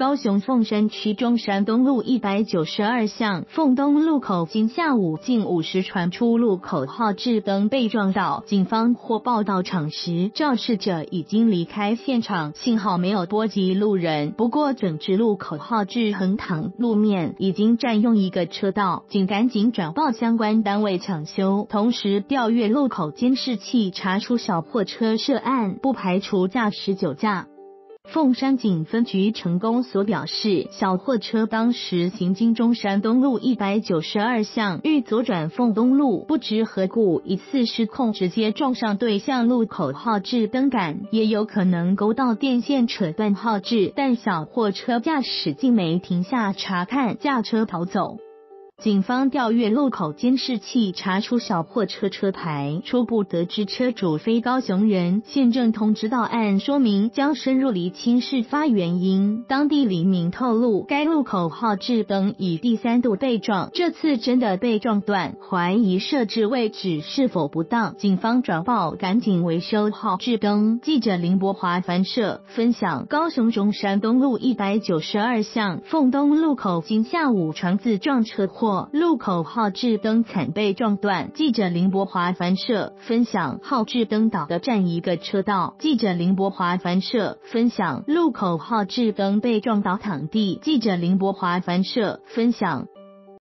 高雄凤山区中山东路一百九十二巷凤东路口，今下午近五时传出路口号志灯被撞倒，警方获报到场时，肇事者已经离开现场，幸好没有波及路人。不过，整治路口号志横躺路面，已经占用一个车道，警赶紧转报相关单位抢修，同时调阅路口监视器，查出小货车涉案，不排除驾驶酒驾。凤山警分局成功所表示，小货车当时行经中山东路一百九十二巷，欲左转凤东路，不知何故一次失控，直接撞上对向路口号志灯杆，也有可能勾到电线扯断号志，但小货车驾驶竟没停下查看，驾车逃走。警方调阅路口监视器，查出小货车车牌，初步得知车主非高雄人。现正通知到案说明，将深入厘清事发原因。当地黎明透露，该路口号志灯已第三度被撞，这次真的被撞断，怀疑设置位置是否不当。警方转报，赶紧维修号志灯。记者林博华翻社分享：高雄中山东路一百九十二巷凤东路口，今下午传自撞车祸。路口号志灯惨被撞断，记者林博华翻社分享号志灯倒的占一个车道。记者林博华翻社分享路口号志灯被撞倒躺地。记者林博华翻社分享